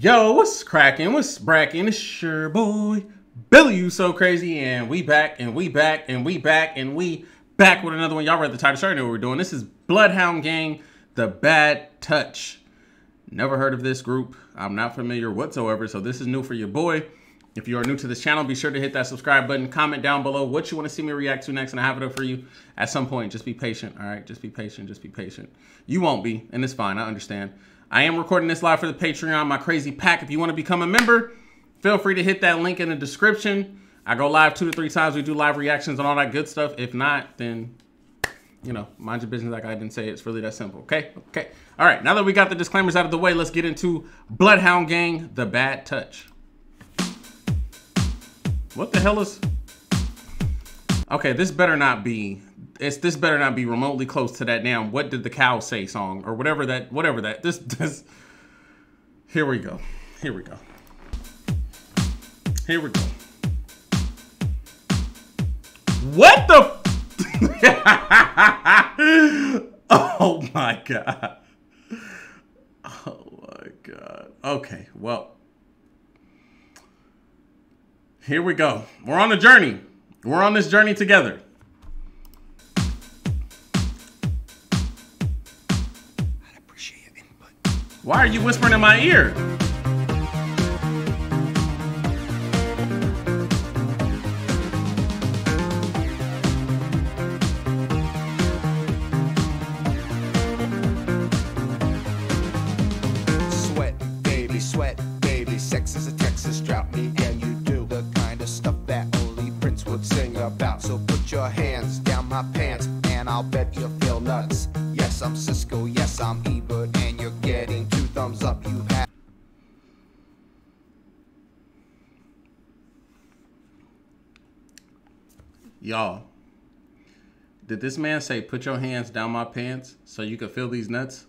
Yo, what's cracking? What's bracking? It's your boy Billy. You so crazy, and we back, and we back, and we back, and we back with another one. Y'all read the title, already know what we're doing. This is Bloodhound Gang, The Bad Touch. Never heard of this group. I'm not familiar whatsoever, so this is new for your boy. If you are new to this channel, be sure to hit that subscribe button. Comment down below what you want to see me react to next, and I have it up for you at some point. Just be patient, all right? Just be patient. Just be patient. You won't be, and it's fine. I understand. I am recording this live for the Patreon, my crazy pack. If you want to become a member, feel free to hit that link in the description. I go live two to three times. We do live reactions and all that good stuff. If not, then, you know, mind your business like I didn't say. It's really that simple, okay? Okay. All right, now that we got the disclaimers out of the way, let's get into Bloodhound Gang, The Bad Touch. What the hell is... Okay, this better not be it's this better not be remotely close to that damn what did the cow say song or whatever that whatever that this this here we go here we go. Here we go. What the oh my god. Oh my god. Okay well. Here we go. We're on a journey. We're on this journey together Why are you whispering in my ear? Sweat, baby, sweat, baby. Sex is a Texas drought. Me Y'all, did this man say, put your hands down my pants so you can feel these nuts?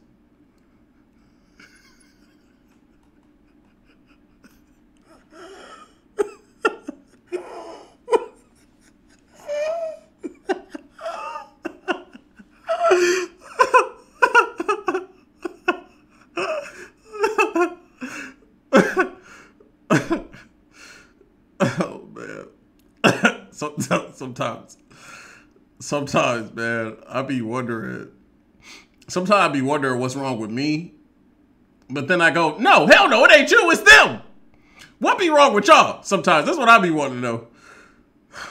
oh, man. Sometimes, sometimes, sometimes, man, I be wondering. Sometimes I be wondering what's wrong with me, but then I go, no, hell no, it ain't you, it's them. What be wrong with y'all? Sometimes that's what I be wanting to know.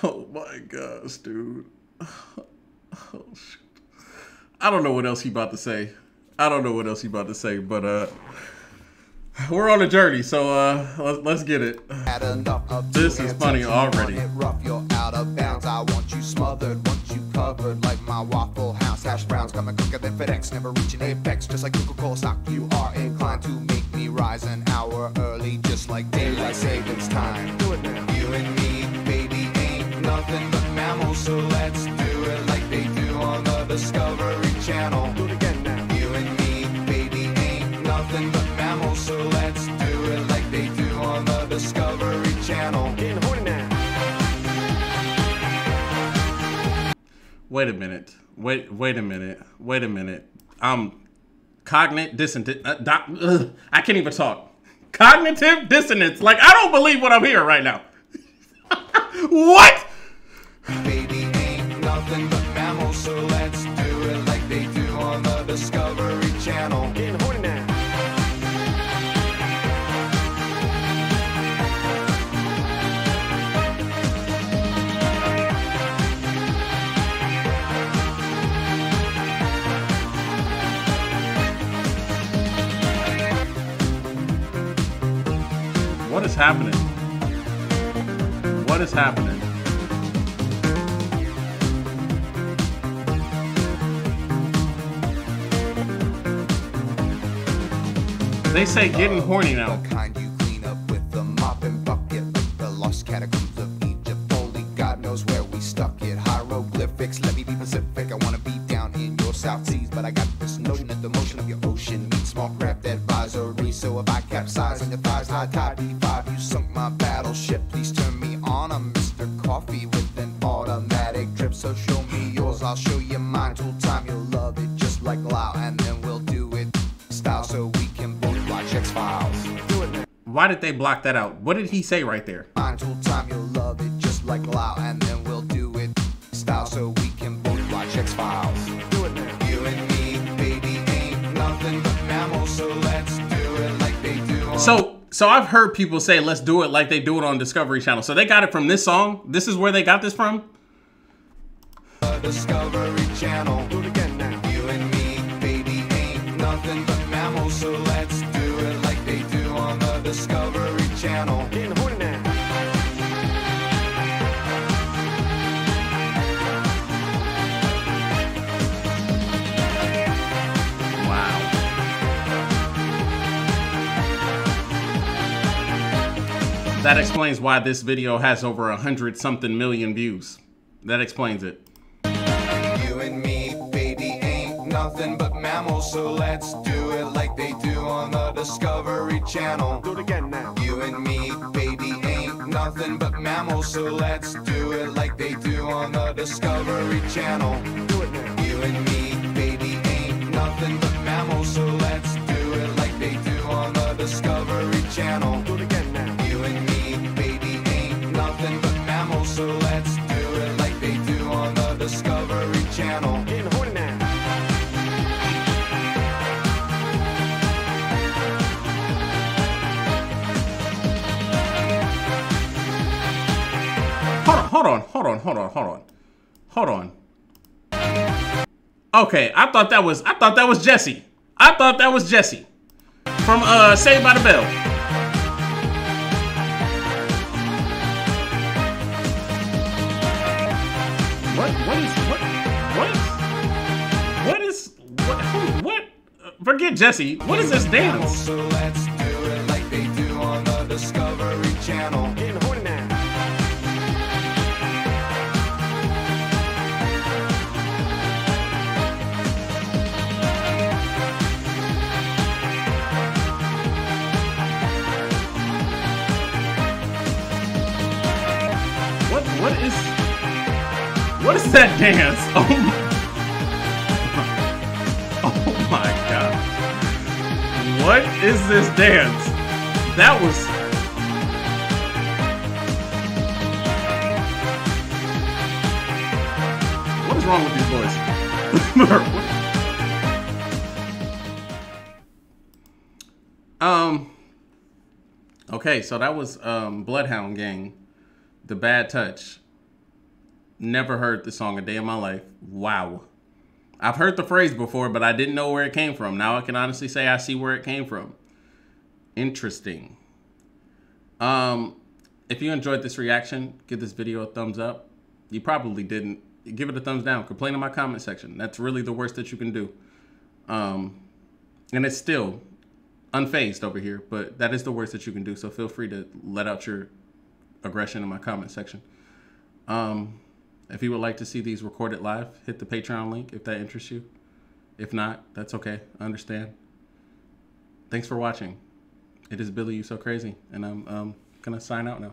Oh my gosh, dude. Oh, shit. I don't know what else he about to say. I don't know what else he about to say, but uh, we're on a journey, so uh, let's, let's get it. Had enough of This is funny already. Smothered, want you covered like my Waffle House hash browns. Coming quicker than FedEx, never reaching apex. Just like Coca-Cola stock, you are inclined to make me rise an hour early, just like daylight savings time. Do it now. You and me, baby, ain't nothing but mammals, so let's do it like they do on the Discovery Wait a minute. Wait. Wait a minute. Wait a minute. I'm cognate dissonant. Uh, I can't even talk. Cognitive dissonance. Like I don't believe what I'm hearing right now. what? Baby notion that the lost catacombs of Egypt, holy god knows where we stuck it. Hieroglyphics, let me be pacific. I wanna be down in your south seas, but I got this note at the motion of your ocean meets small craft advisory. So if I on your thighs, high tide why did they block that out? What did he say right there? Mind time, you'll love it just like Lao, and then we'll do it style so we can both watch X Files. Do it now. You and me, baby, ain't nothing but mammals, so let's do it like they do on So so I've heard people say let's do it like they do it on Discovery Channel. So they got it from this song. This is where they got this from. the Discovery Channel. That explains why this video has over a hundred something million views. That explains it. You and me, baby, ain't nothing but mammals, so let's do it like they do on the Discovery Channel. Do it again now. You and me, baby, ain't nothing but mammals, so let's do it like they do on the Discovery Channel. Channel. Getting horny now. Hold on, hold on, hold on, hold on, hold on, hold on. Okay, I thought that was I thought that was Jesse. I thought that was Jesse from uh Saved by the Bell. What? What is what? What? Forget Jesse. What is this dance? So let's do it like they do on the Discovery Channel. Getting horny now. What? What is? What is that dance? Oh my, What is this dance? That was. What is wrong with these boys? um. Okay, so that was um, Bloodhound Gang, The Bad Touch. Never heard the song a day in my life. Wow. I've heard the phrase before, but I didn't know where it came from. Now I can honestly say I see where it came from. Interesting. Um, if you enjoyed this reaction, give this video a thumbs up. You probably didn't. Give it a thumbs down. Complain in my comment section. That's really the worst that you can do. Um, and it's still unfazed over here, but that is the worst that you can do. So feel free to let out your aggression in my comment section. Um, if you would like to see these recorded live, hit the Patreon link if that interests you. If not, that's okay. I understand. Thanks for watching. It is Billy You So Crazy, and I'm um, gonna sign out now.